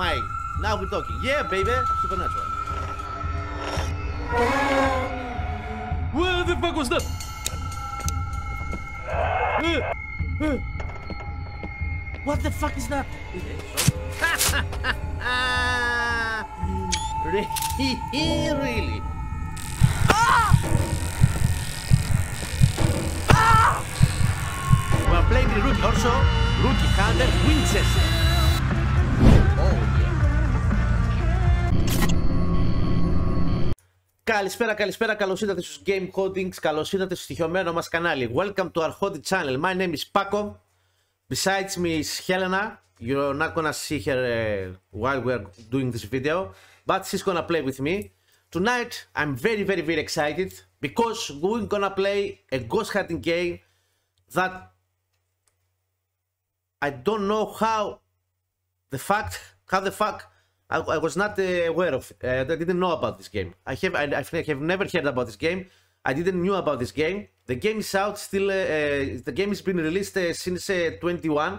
Yes, Mike. Now we're talking. Yeah, baby. Supernatural. What the fuck was that? Uh, uh, What the fuck is that? really? We're playing the rookie also. Rookie Hunter Winchester. Καλησπέρα, καλησπέρα, καλώ ήρθατε στου Game Codings, καλώ ήρθατε στο στοιχειωμένο μα κανάλι. Welcome to our Hobby channel. My name is Paco. Besides me is Helena. You're not gonna see her uh, while we're doing this video, but she's gonna play with me. Tonight, I'm very, very, very excited because we're gonna play a ghost hunting game that I don't know how the fact, how the fuck I, I was not uh, aware of. Uh, I didn't know about this game. I have, I, I have never heard about this game. I didn't knew about this game. The game is out still. Uh, the game has been released since uh, 21,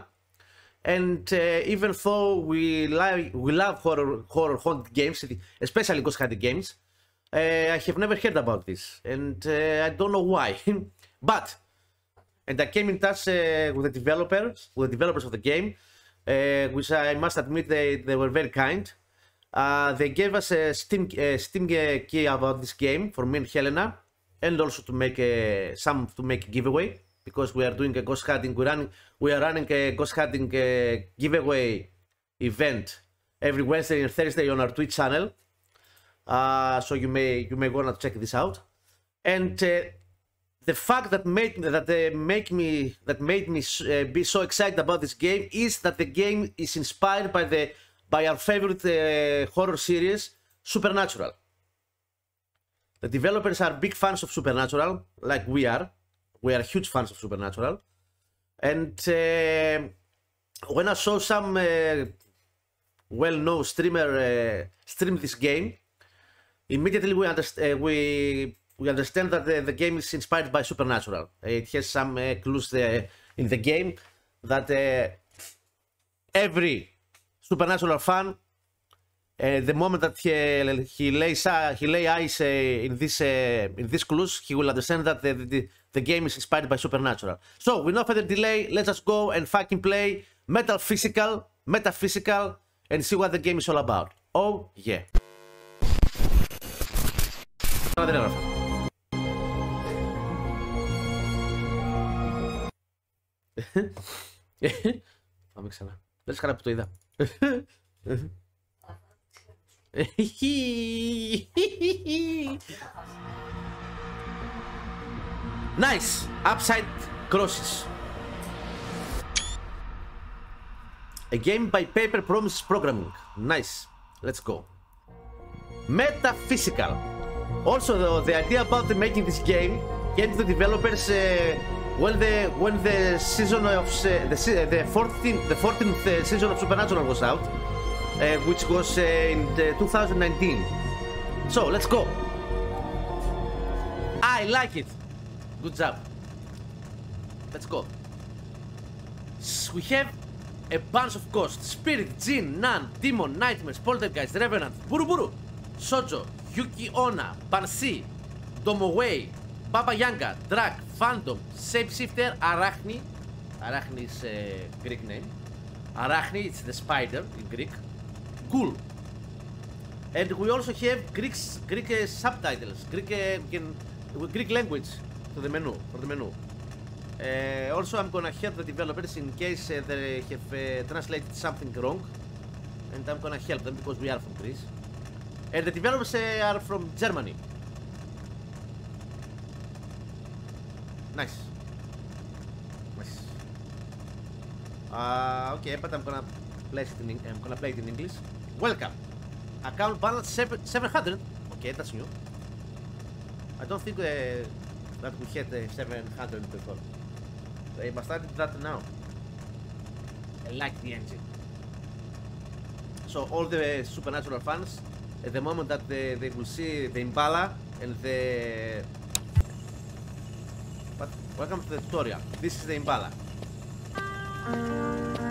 and uh, even though we like we love horror horror haunted games, especially ghost hunting games, uh, I have never heard about this, and uh, I don't know why. but and I came in touch with the developers, with the developers of the game, which I must admit they, they were very kind. Uh, they gave us a Steam uh, Steam key about this game for me and Helena, and also to make a, some to make a giveaway because we are doing a ghost hunting. We running we are running a ghost hunting uh, giveaway event every Wednesday and Thursday on our Twitch channel. Uh, so you may you may wanna check this out. And uh, the fact that made that uh, make me that made me uh, be so excited about this game is that the game is inspired by the by our favorite uh, horror series Supernatural. The developers are big fans of Supernatural, like we are. We are huge fans of Supernatural. And uh, when I saw some uh, well-known streamer uh, stream this game, immediately we understand we we understand that the, the game is inspired by Supernatural. It has some uh, clues in the game that uh, every Supernatural fan, uh, the moment that he, he lays uh, he lay eyes uh, in this uh, in these clues, he will understand that the, the the game is inspired by Supernatural. So, with no further delay, let's just go and fucking play Metal Physical, Metaphysical, and see what the game is all about. Oh yeah. Δεν έγραφα. Πάμε ξανά. Δεν χαρά που το είδα. nice! Upside crosses. A game by Paper Promises Programming. Nice. Let's go. Metaphysical. Also, the, the idea about making this game came to the developers uh, when the when the season of uh, the the 14th the 14th uh, season of Supernatural was out, uh, which was uh, in uh, 2019. So let's go. I like it. Good job. Let's go. We have a bunch of ghosts: spirit, jinn, nun, demon, nightmares, poltergeist, revenant, buruburu, sojo, Yuki Onna, Banshee, Domoway, Baba Yaga, Drag, Phantom, Shapeshifter, Arachne. Arachne is a Greek name. Arachne, it's the spider in Greek. Ghoul. And we also have Greek, Greek uh, subtitles, Greek, uh, we can, Greek language to the menu, for the menu. Uh, also, I'm gonna help the developers in case uh, they have uh, translated something wrong. And I'm gonna help them because we are from Greece. And the developers uh, are from Germany. Nice. Nice. Uh, okay, but I'm gonna it in I'm gonna play it in English. Welcome. Account balance seven, 700. Okay, that's new. I don't think uh, that we had uh, 700 before. They must add that now. I like the engine. So all the supernatural fans, at the moment that they, they will see the Impala and the... Welcome to the tutorial. This is the Impala.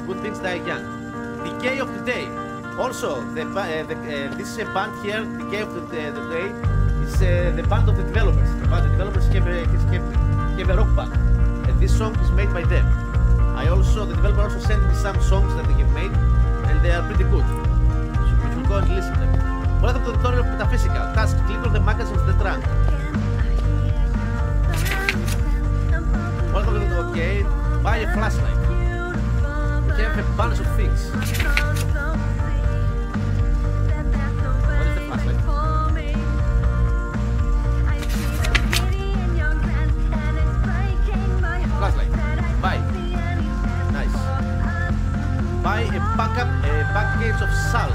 Good things die young. Decay of the day. Also, the, uh, the, uh, this uh, band here, the Cave of the, the Day, is uh, the band of the developers. The, band, the developers have a, have, have a rock band, and this song is made by them. I also, the developer also sent me some songs that they have made, and they are pretty good. So you should go and listen to them. Welcome to the tutorial of Metaphysical. Task, click on the magazine of the trunk. Buy a flashlight. We have a bunch of things. What is the flashlight? Flashlight. Buy. Nice. Buy a backup, a package of salt.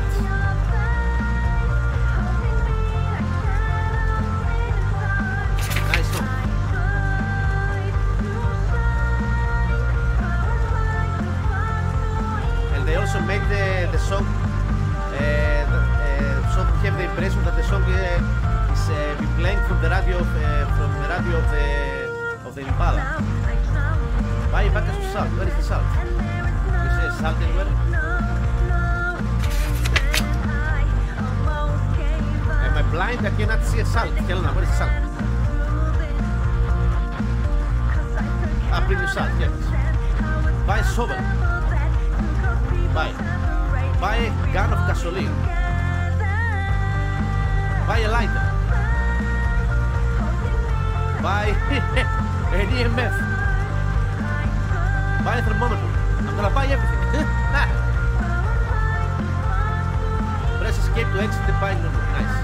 To exit the buy menu. Nice.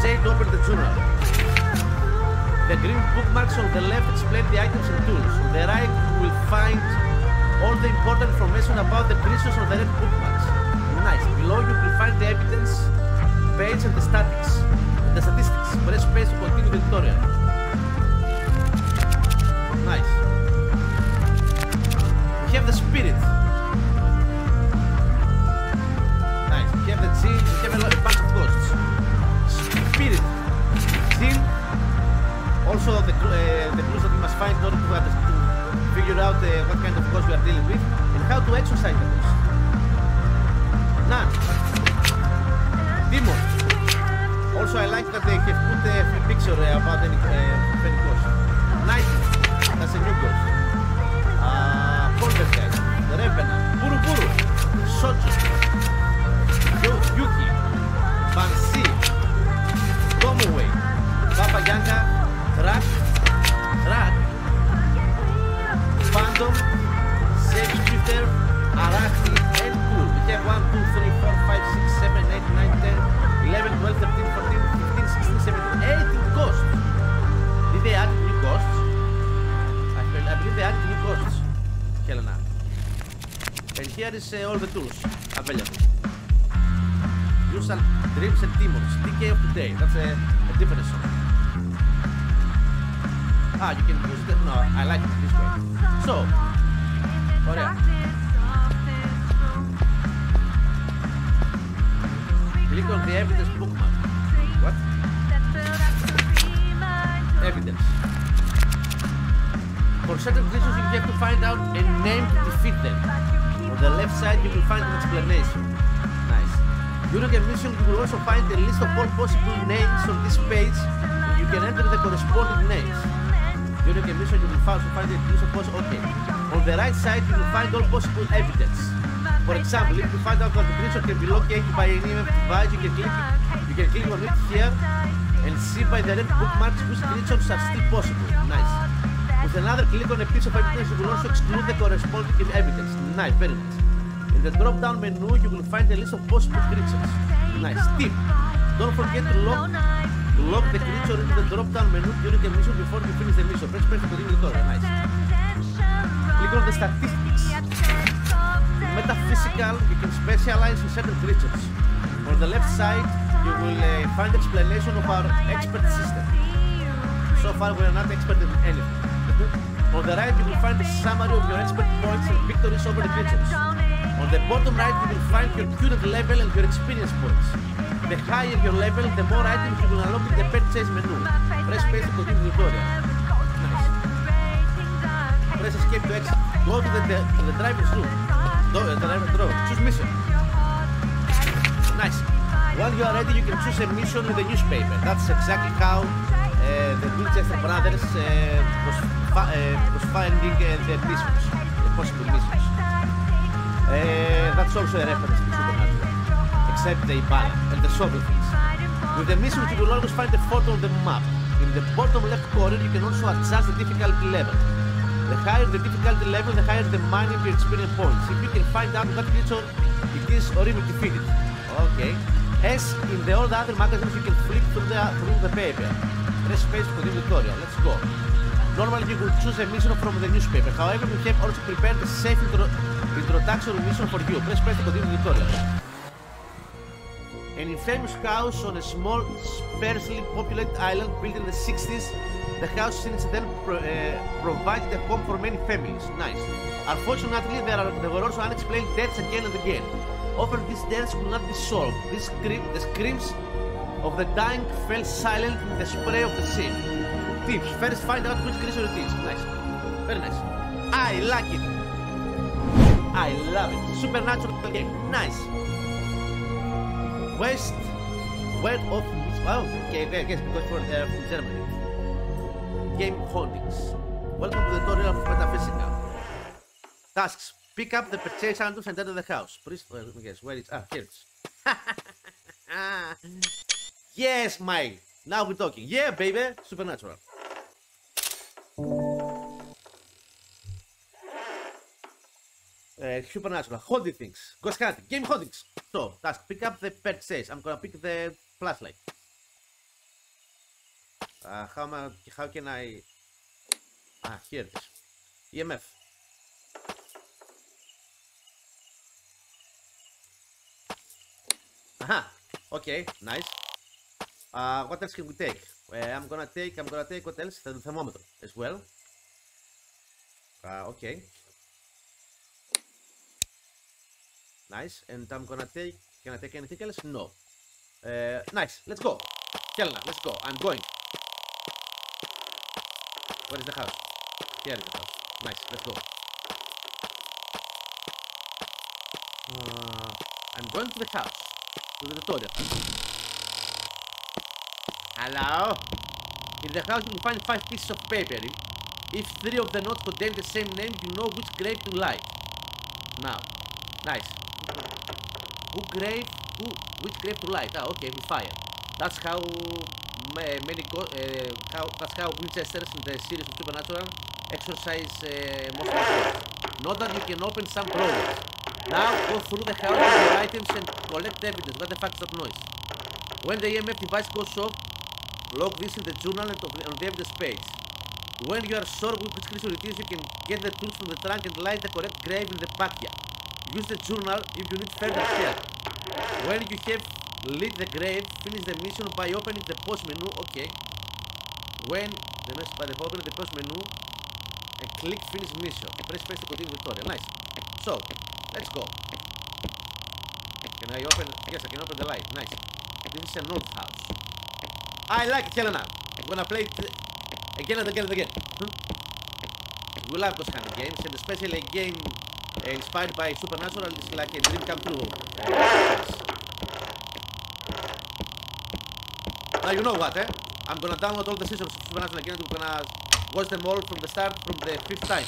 J to open the journal. The green bookmarks on the left explain the items and tools. On the right, you will find all the important information about the creatures on the red bookmarks. Nice. Below you will find the evidence page and the statics. The statistics. Press space to continue the tutorial. Nice. We have the spirit. Bunch of ghosts. Spirit. Gene. Also the cl- uh, the clues that we must find in order to, understand, to figure out uh, what kind of ghost we are dealing with and how to exorcise the ghost. None. Demon. Also, I like that they have put a picture uh, about any, uh, of any ghost. Nightmare. That's a new ghost. Uh, Poltergeist. The Revenant. Puru Puru. Soju. Βαπνιάνκα, στραγγ, στραγγ, φάντομ, ξέπλυτερ, αράχτη και κουλ. 1, 2, 3, 4, 5, 6, 7, 8, 9, 10, 11, 12, 13, 14, 15, 16, 17. 18 κustos! Δεν του αγκούντε. Νομίζω ότι του αγκούντε. Και εδώ είναι όλα τα tools. Απ' ελληνικό. Χρειάζονται τι δουλειέ. definition. Ah, you can use it. No, I like it this way. So, oh yeah. Click on the evidence bookmark. What? Evidence. For certain creatures, you have to find out a name to defeat them. On the left side, you will find an explanation. During a mission, you will also find a list of all possible names on this page. You can enter the corresponding names. During a mission, you will also find a list of possible. Okay. On the right side, you will find all possible evidence. For example, if you find out that the creature can be located by an EMF device, you can click you can click on it here and see by the red bookmarks which creatures are still possible. Nice. With another click on a piece of evidence, you will also exclude the corresponding evidence. Nice, very nice. In the drop-down menu, you will find a list of possible creatures. Nice. Tip. Don't forget to lock lock the creature into the drop-down menu during a mission before you finish the mission. Press press to continue the tutorial. Nice. Click on the statistics. In metaphysical, you can specialize in certain creatures. On the left side, you will uh, find explanation of our expert system. So far, we are not expert in anything. On the right, you will find a summary of your expert points and victories over the creatures. On the bottom right, you will find your current level and your experience points. The higher your level, the more items you will unlock in the purchase menu. Press space to continue the tutorial. Nice. Press escape to exit. Go to the, the, to the driver's room. Do, uh, draw, draw. Choose mission. Nice. When you are ready, you can choose a mission with the newspaper. That's exactly how uh, the Winchester brothers uh, was, uh, was finding uh, the missions, the possible missions. Uh, that's also a reference to Supernatural, except the Impala and the solving things. With the missions, you will always find a photo on the map. In the bottom left corner, you can also adjust the difficulty level. The higher the difficulty level, the higher the money your experience points. If you can find out what creature it is or even. Okay. As in the all the other magazines, you can flip through the, through the paper. Press space for the tutorial. Let's go. Normally, you will choose a mission from the newspaper. However, we have also prepared a safe intro introduction mission for you. Press space to continue the tutorial. An infamous house on a small, sparsely populated island built in the 60s. The house since then pro- uh, provided a home for many families. Nice. Unfortunately, there, are, there were also unexplained deaths again and again. Often these deaths could not be solved. These scream, the screams of the dying fell silent in the spray of the sea. Tips. First find out which creature it is. Nice. Very nice. I like it. I love it. Supernatural game. Nice. West, west of Wow. okay, I guess because for they're from Germany. Game Hauntings. Welcome to the tutorial of Metaphysical. Tasks. Pick up the purchase items and enter the house. Please, me guess, where is, it? ah, here it is. yes, Mike. Now we're talking. Yeah, baby. Supernatural. Uh, supernatural. Holding things. Ghost hunting. Game Hauntings. So, task. Pick up the purchase. I'm gonna pick the flashlight. Uh, how am I, how can I... Ah, here it is. EMF. Aha. Okay, nice. Uh, what else can we take? Uh, I'm gonna take, I'm gonna take, what else? The thermometer as well. Uh, okay. Nice. And I'm gonna take, can I take anything else? No. Uh, nice. Let's go. Helena, let's go. I'm going. Where is the house? Here is the house. Nice. Let's go. Uh, I'm going to the house. To the tutorial. Hello? In the house you will find five pieces of paper. If three of the notes contain the same name, you know which grave to light. Now. Nice. Who grave? Who? Which grave to light? Ah, okay, with fire. That's how many go- uh, how that's how Winchesters in the series of Supernatural exercise uh, most powers. Note that you can open some drawers. Now go through the house with your items and collect evidence. What the fuck is that noise? When the EMF device goes off, log this in the journal and on the evidence page. When you are sure which creature it is, you can get the tools from the trunk and light the correct grave in the backyard. Use the journal if you need further help. When you have lit the grave, finish the mission by opening the post menu. Okay. When the next by the opening the post menu and click finish mission. Press space to continue tutorial. Nice. So, let's go. Can I open? Yes, I can open the light. Nice. This is an old house. I like it, Helena. I'm gonna play it again and again and again. Hmm? We love those kind of games, and especially a game inspired by Supernatural is like a dream come true. Now you know what, eh? I'm gonna download all the seasons of Supernatural again. We're gonna watch them all from the start, from the fifth time.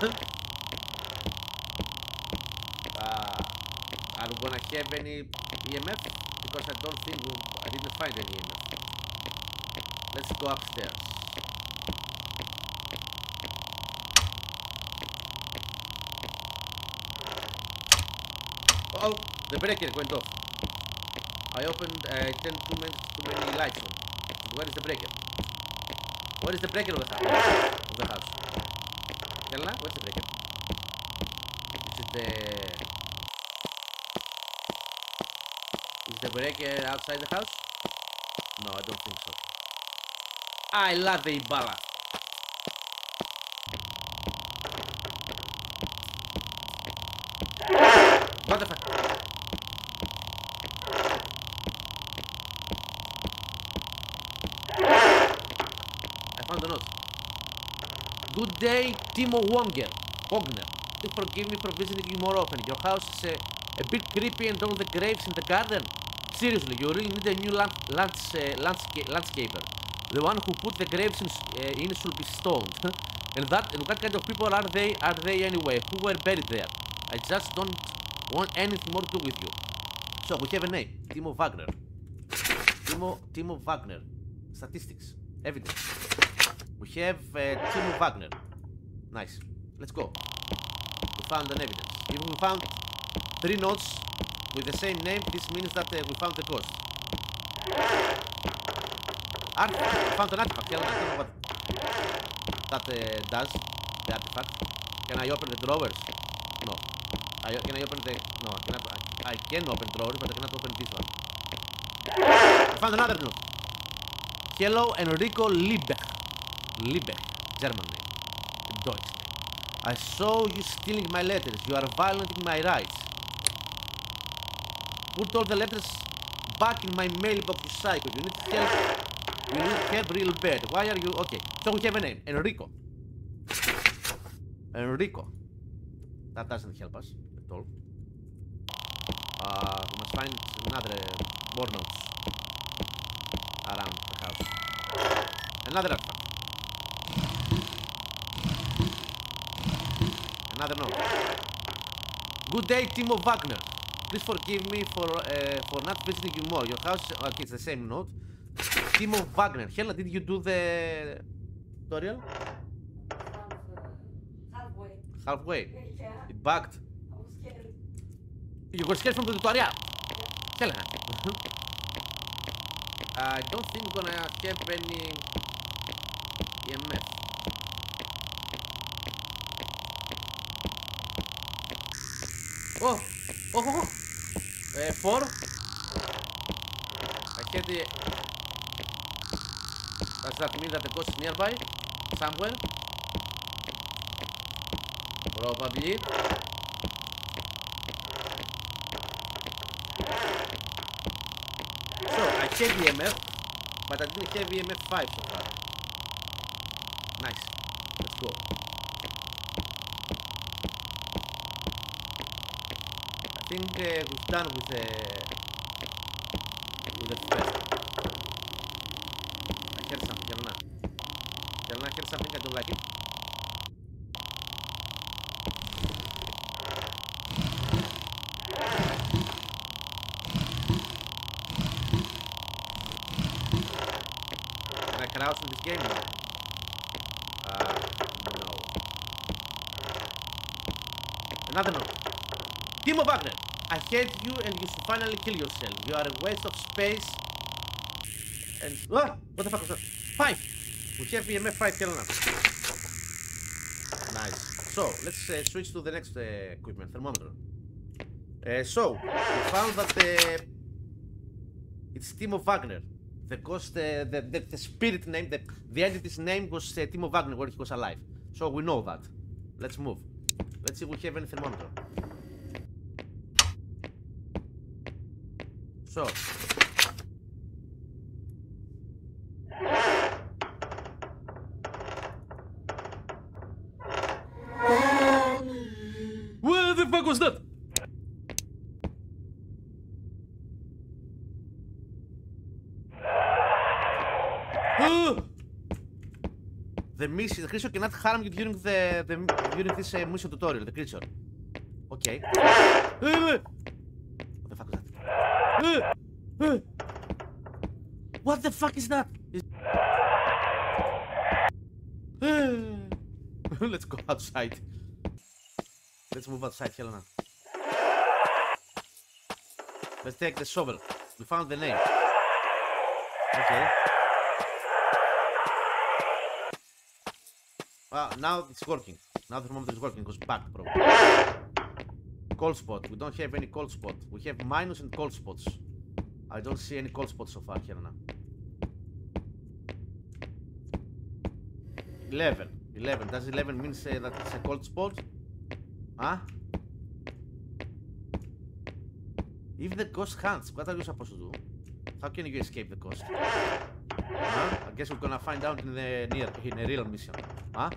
uh, are we gonna have any EMF? Because I don't think I didn't find any EMF. Let's go upstairs. Oh, the breaker went off. I opened, uh, turned too many, too many lights on. Where is the breaker? Where is the breaker of the house? Of the house? Helena, where's the breaker? Is it the... Is the breaker outside the house? No, I don't think so. I love the Ibala. What the fuck? I found the note. Good day, Timo Wonger. Wagner. to forgive me for visiting you more often. Your house is a, a bit creepy and all the graves in the garden. Seriously, you really need a new land, uh, landsca- landscaper. The one who put the graves in, uh, in should be stoned. and that and what kind of people are they? Are they anyway? Who were buried there? I just don't want anything more to do with you. So we have a name, Timo Wagner. Timo Timo Wagner. Statistics, evidence. We have uh, Timo Wagner. Nice. Let's go. We found an evidence. If we found three notes with the same name, this means that uh, we found the ghost. Artifact. Found an artifact. I don't know what that uh, does. The artifact. Can I open the drawers? No. I, can I open the? No. Cannot, I, I can open drawers, but I cannot open this one. I found another note. Hello, Enrico Liebeck. Liebeck, German name. Deutsch name. I saw you stealing my letters. You are violating my rights. Put all the letters back in my mailbox, you psycho. You need help. You need help real bad. Why are you okay? So we have a name, Enrico. Enrico. That doesn't help us at all. Uh, we must find another uh, more notes around the house. Another artifact. Another note. Good day, Timo Wagner. Please forgive me for uh, for not visiting you more. Your house, okay, it's the same note. Timo Wagner. Hella, did you do the tutorial? halfway. Halfway. Yeah, It bugged. I was scared. You were scared from the tutorial. Hella. I don't think we're gonna have any EMF. Oh, oh, oh, oh. Uh, four. I had the. Does that mean that the ghost is nearby? Somewhere? Probably. So, I had EMF, but I didn't have EMF 5 so far. Nice. Let's go. I think uh, we've done with, uh, with the first. I heard something, Jelena. Jelena, heard something, I don't like it. In this game? No. Uh, no. Another note. Timo Wagner, I hate you and you should finally kill yourself. You are a waste of space. And ah, what the fuck was that? Five. We have EMF five here now. Nice. So let's uh, switch to the next uh, equipment, thermometer. Uh, so we found that uh, it's Timo Wagner. The ghost, uh, the, the the spirit name, the the entity's name was uh, Timo Wagner when he was alive. So we know that. Let's move. Let's see if we have any thermometer. So. What the fuck was that? The mission, the creature cannot harm you during the, the during this uh, mission tutorial. The creature. Okay. Ah! What the fuck is that? Ah! Ah! What the fuck is that? Is- Let's go outside. Let's move outside, Helena. Let's take the shovel. We found the name. Okay. Well, now it's working. Now the thermometer is working because back probably. Cold spot. We don't have any cold spot. We have minus and cold spots. I don't see any cold spots so far, Helena. 11. 11. Does 11 mean say that it's a cold spot? Huh? If the ghost hunts, what are you supposed to do? How can you escape the ghost? Huh? I guess we're gonna find out in the near in a real mission. Huh?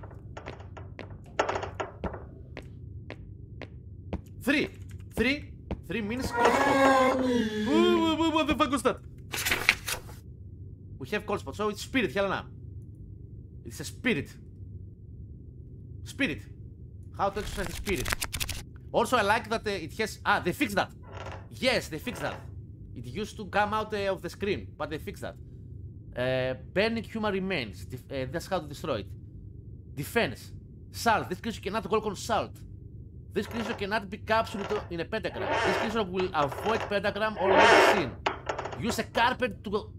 Three. Three. Three means cold spot. Ooh, what the fuck was that? We have cold spot. So it's spirit, Helena. It's a spirit. Spirit. How to exercise the spirit. Also, I like that uh, it has. Ah, they fixed that. Yes, they fixed that. It used to come out uh, of the screen, but they fixed that. Uh, burning human remains. Def- uh, that's how to destroy it. Defense. Salt. This creature cannot walk on salt. This creature cannot be captured in a pentagram. This creature will avoid pentagram or when seen. Use a carpet to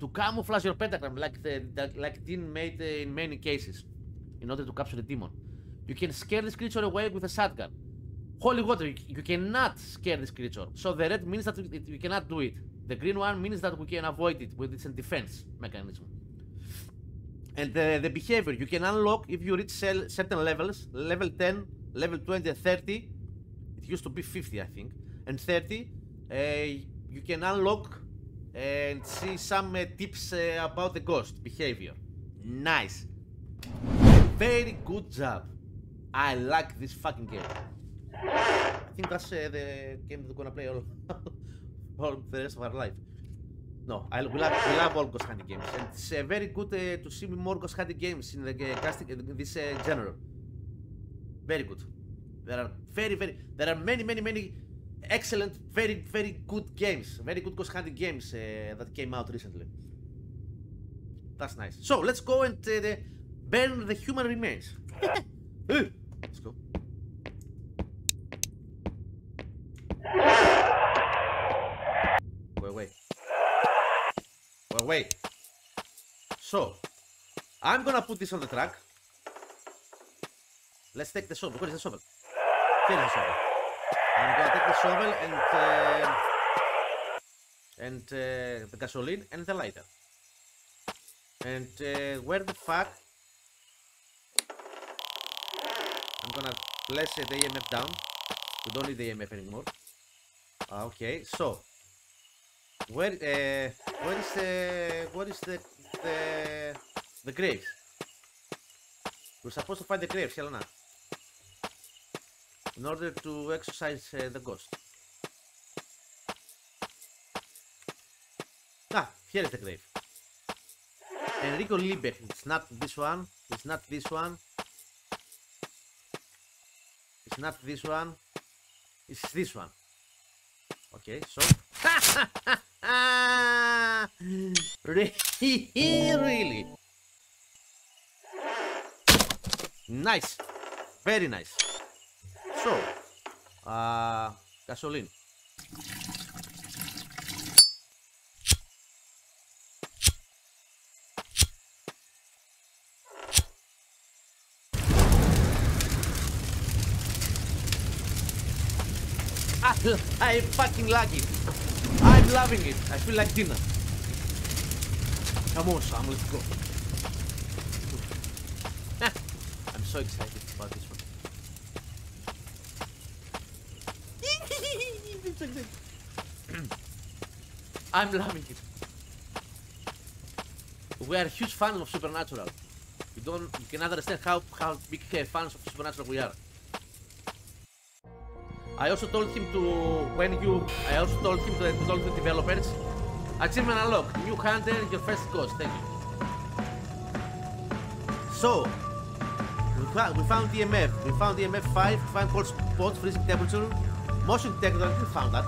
to camouflage your pentagram, like the, like Dean made in many cases, in order to capture the demon. You can scare this creature away with a shotgun. Holy water, you, cannot scare this creature. So the red means that it- we cannot do it. The green one means that we can avoid it with its defense mechanism. And the, the behavior you can unlock if you reach certain levels, level 10, level 20, and 30. It used to be 50, I think. And 30, uh, you can unlock and see some uh, tips uh, about the ghost behavior. Nice. Very good job. I like this fucking game. I think that's the game we're gonna play all, the rest of our life. No, I we love, we love all ghost hunting games, and it's uh, very good uh, to see more ghost hunting games in the uh, casting in this uh. Very good. There are very very there are many many many excellent, very very good games, very good ghost hunting games uh, that came out recently. That's nice. So let's go and uh, the, burn the human remains. Let's go. Wait, wait. Wait, wait. So, I'm gonna put this on the track. Let's take the shovel. Where is the shovel? Here is the shovel. I'm gonna take the shovel and uh, and uh, the gasoline and the lighter. And uh, where the fuck? I'm gonna place the EMF down. We don't need the EMF anymore. Ah, okay, so where uh, the where is the the the graves? We're supposed to find the graves, Helena. In order to exercise uh, the ghost. Ah, here is the grave. Enrico Liebeck. It's not this one. It's not this one. It's not this one. It's this one. Okay, so. really? Nice. Very nice. So, uh, gasoline. I, I fucking like it. I'm loving it. I feel like dinner. Come on, Sam, let's go. I'm so excited about this one. I'm loving it. We are huge fans of Supernatural. You don't, you can understand how how big uh, fans of Supernatural we are. I also told him to when you. I also told him to told the developers. Achievement unlocked. New hunter, your first ghost. Thank you. So we, fa- we found EMF. We found EMF 5. We found cold spot, freezing temperature, motion detector. I didn't found that.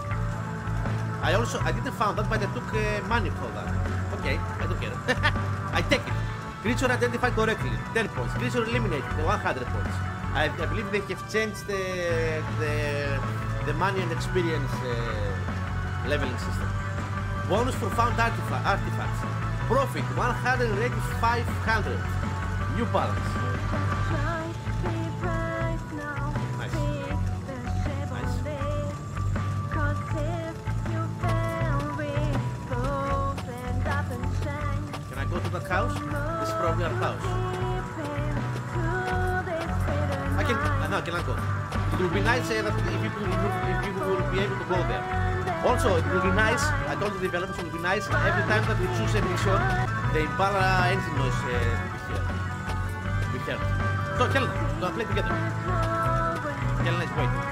I also I didn't found that, but I took uh, money for that. Okay, I don't care. I take it. Creature identified correctly. 10 points. Creature eliminated. 100 points. I, I believe they have changed the the, the money and experience uh, leveling system. Bonus for found artifa- artifacts. Profit 18500. New balance. that house is probably our house. I can, uh, no, I cannot go. It would be nice if people, if people will be able to go there. Also, it would be nice, I told the developers, it would be nice every time that we choose a mission, the Impala engine noise uh, here. We heard. So, Helena, go play together. Helena is waiting.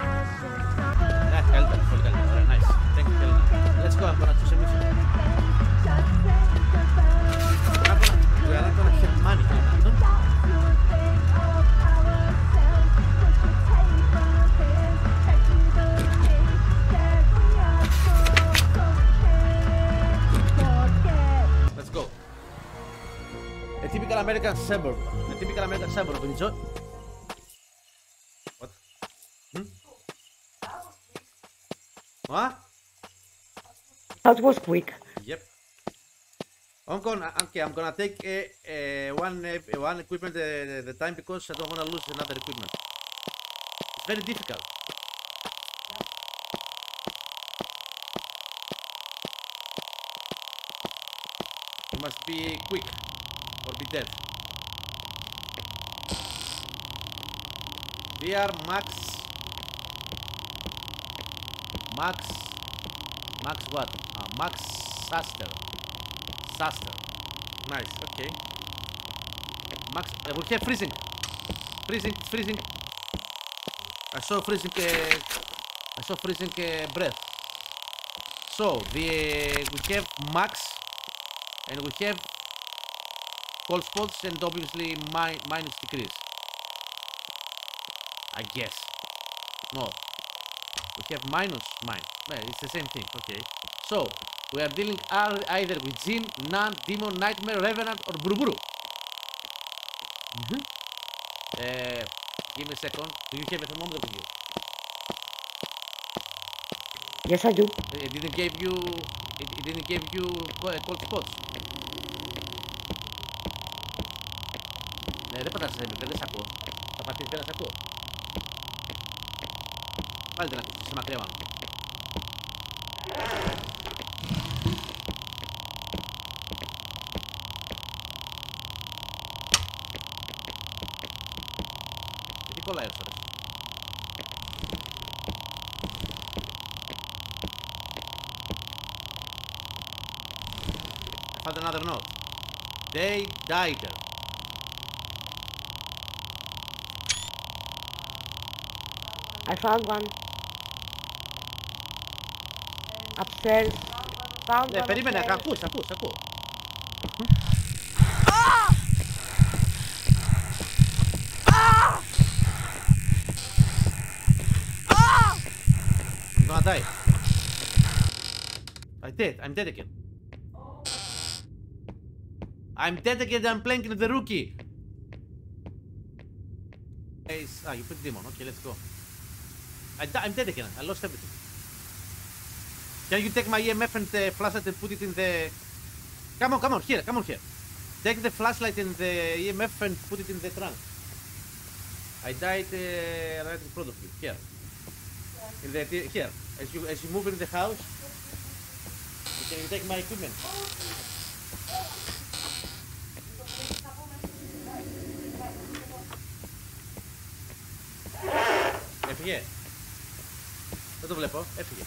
Yeah, Helena, Helena, nice. Thank you, Helena. Let's go, I'm gonna choose a mission. American suburb. A typical American suburb. Enjoy. What? Hmm? What? That was quick. Yep. I'm gonna okay. I'm gonna take uh, uh, one uh, one equipment at the time because I don't wanna lose another equipment. It's very difficult. You must be quick or be dead. are Max Max Max what? Ah, Max Saster. Saster. Nice, okay. Max, uh, we have freezing. Freezing, freezing. I saw freezing, uh, I saw freezing uh, breath. So, the, we have max, and we have cold spots, and obviously mi minus degrees. I guess. No. We have minus mine. Well, it's the same thing. Okay. So we are dealing either with Jinn, Nun, Demon, Nightmare, Revenant, or Buruburu. Mhm. Uh, give me a second. Do you have a thermometer with you? Yes, I do. It didn't give you. It, it didn't give you uh, cold spots. Ναι, δεν πατάς σε δεν σε ακούω. Θα πατήσεις δεν σε ακούω. Πάλι δεν ακούσεις, είσαι μακριά μάλλον. Γιατί κολλάει αυτό ρε. I found another note. They died I found one. Upstairs. Found yeah, one. Vedi bene, acus, acus, acus. Ah! Ah! Ah! I'm gonna die. I did. I'm dead again. I'm dead again. I'm playing with the rookie. Ah, you put demon. Okay, let's go. I, am dead again. I lost everything. Can you take my EMF and the flashlight and put it in the... Come on, come on, here, come on here. Take the flashlight and the EMF and put it in the trunk. I died uh, right in front of you, here. In the, here, as you, as you move in the house, you can take my equipment. If. Δεν το βλέπω, έφυγε.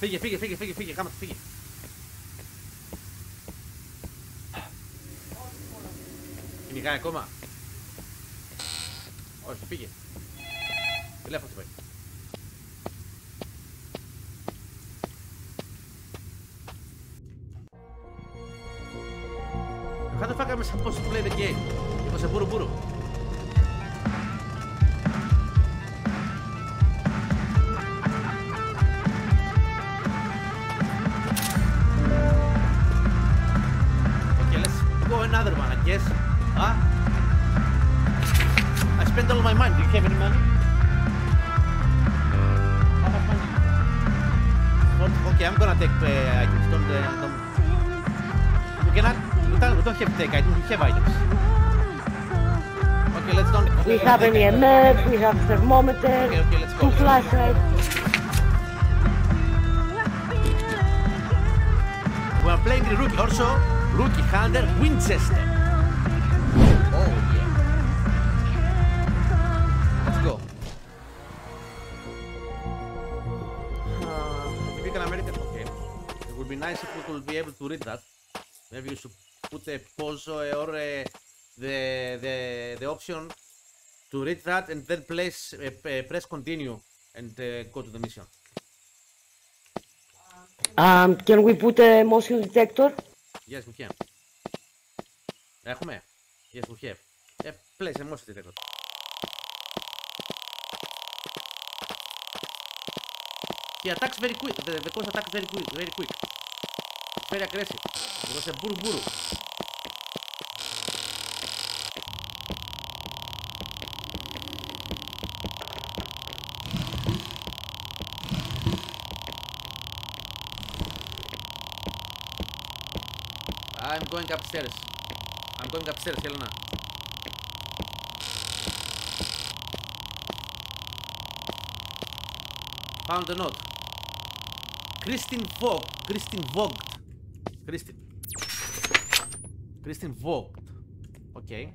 Φύγε, φύγε, φύγε, φύγε, φύγε, κάμα, φύγε. Κυνηγάει ακόμα; Όχι, φύγε. Τηλέφωνο πάει. Have an take- EMF, we have thermometer, Okay, okay, two flashlights. We are playing the rookie. Also, rookie Hunter Winchester. Oh yeah. Let's go. Uh, typical American. Okay. It would be nice if we could be able to read that. Maybe you should put a pause or, or uh, the the the option to read that and then place uh, p- press continue and uh, go to the mission. Um, can we put a motion detector? Yes, we can. Έχουμε. Yes, we have. Uh, place a motion detector. He attacks very quick. The, the coast attacks very quick. Very quick. It's very aggressive. It was a buru buru. going upstairs. I'm going upstairs, Helena. Found the note. Christine Vogt. Christine Vogt. Christine. Christine Vogt. Okay.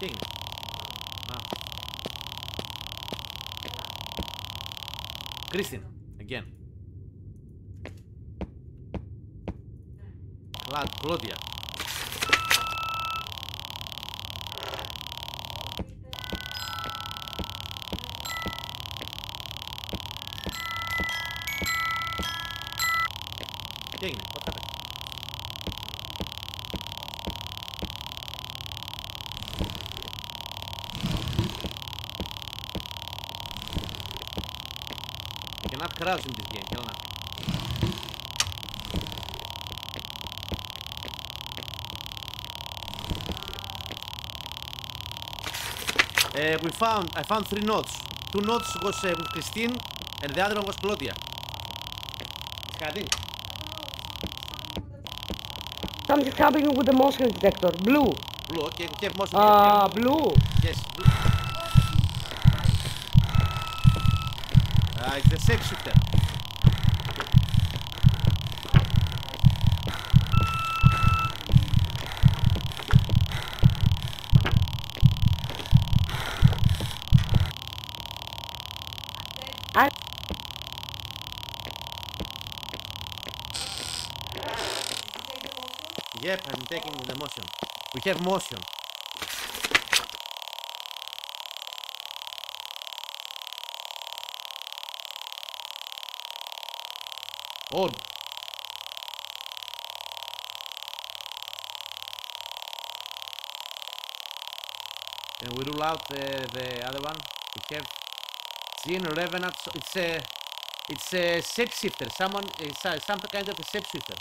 Thing. Ah. Christine, again. La Claudia. Pięknie, in Понад game, без геона. Uh, we found, I found three notes. Two notes was uh, with Christine and the other one was Claudia. It's cutting. Something's happening with the motion detector. Blue. Blue, okay, we okay, motion detector. Ah, uh, blue. Yes, blue. Uh, it's the shapeshifter. Yep, I'm taking the motion. We have motion. Orb. Can we rule out the, the other one? We have Jinn Revenant. It's a it's a shapeshifter. Someone it's a, some kind of a shapeshifter.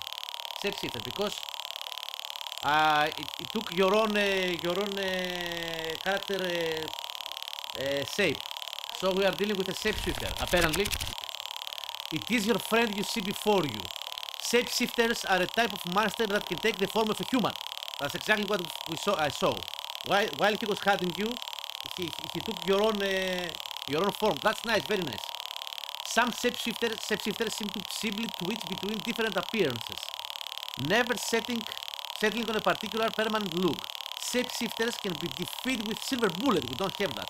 Shapeshifter because uh, it, took your own uh, your own uh, character uh, shape. So we are dealing with a shapeshifter. Apparently, it is your friend you see before you. Shapeshifters are a type of monster that can take the form of a human. That's exactly what we saw. I saw. While while he was hunting you, he, he took your own uh, your own form. That's nice, very nice. Some shapeshifters shapeshifters seem to simply switch between different appearances, never setting settling on a particular permanent look. Shapeshifters can be defeated with silver bullet. We don't have that,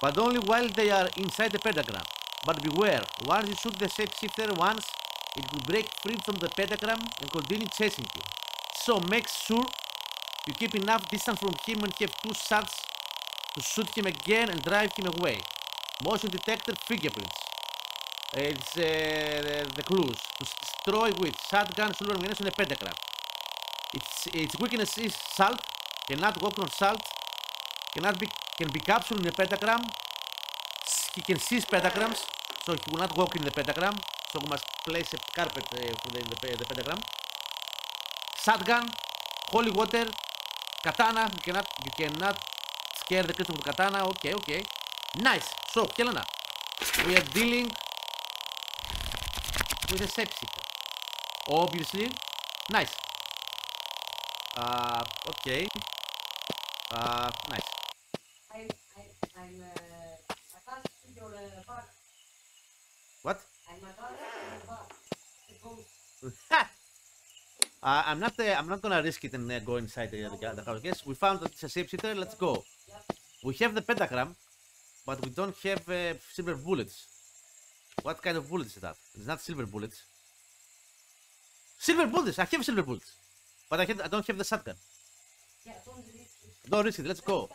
but only while they are inside the pentagram. But beware, once you shoot the shapeshifter once, it will break free from the pentagram and continue chasing you. So make sure you keep enough distance from him and have two shots to shoot him again and drive him away. Motion detector fingerprints. It's uh, the, the clues. To destroy with shotgun, silver ammunition, and pentagram. Its, its weakness is salt. Cannot walk on salt. Cannot be can be captured in a pentagram. S- He can seize pentagrams, so he will not walk in the pentagram. So we must place a carpet uh, for the, the, pe- the pentagram. Shotgun, holy water, katana. You cannot you cannot scare the creature with katana. Okay, okay. Nice. So Helena, we are dealing with a shapeshifter. Obviously, nice. Uh, okay. Uh, nice. I, I, I'm uh, attached to your uh. What? I'm attached to. The. Ha! Uh, I'm not. Uh, I'm not gonna risk it and uh, go inside the, the, the house. Yes, we found that it's a safe shapeshifter. Let's go. We have the pentagram, but we don't have uh, silver bullets. What kind of bullets is that? It's not silver bullets. Silver bullets. I have silver bullets, but I, I don't have the shotgun. Yeah, don't risk it. Don't risk it. Let's go.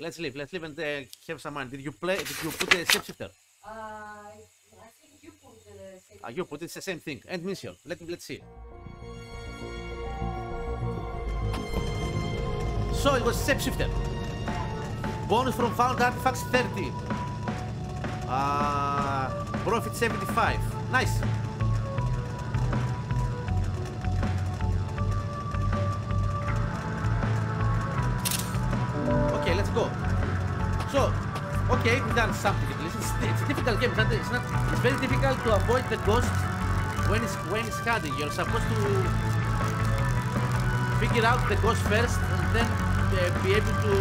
Let's leave. Let's leave and uh, have some money. Did you play? Did you put a shapeshifter? Uh, I think you put the same. Ah, you put it's the same thing. And mission. Let let's see. So it was shapeshifter. Bonus from found artifacts 30. Uh, profit 75. Nice. Okay, we've done something at least. It's, it's a difficult game. It's, not, it's, not, it's very difficult to avoid the ghost when it's when it's hunting. You're supposed to figure out the ghost first and then uh, be able to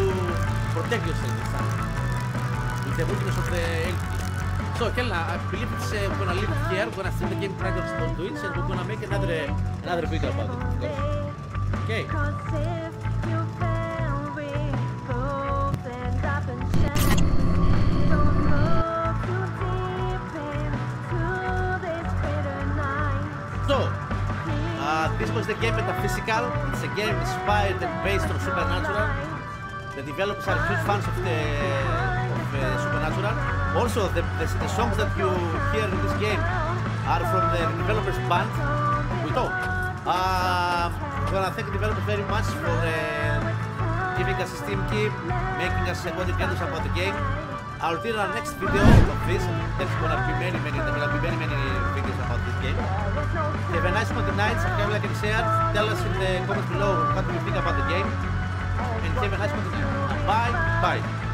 protect yourself with something. With the weakness of the entity. So, Helena, I believe it's uh, we're gonna leave it here. We're gonna see the game try to respond to it, and we're gonna make another uh, another video about it. of course. Okay. Was the game Metaphysical. It's a game inspired and based on Supernatural. The developers are huge fans of the of uh, Supernatural. Also, the, the, the songs that you hear in this game are from the developers band. Talk. Um, I wanna thank the developers very much for uh, giving us a Steam key, making us uh, what it us about the game. I'll do our next video of this. There's gonna be many, many, there will be many, many game. Have a nice Monday night, subscribe, like and share. Tell us in the comments below what you think about the game. And have a nice Monday night. Bye, bye.